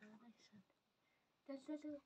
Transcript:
Das That's so.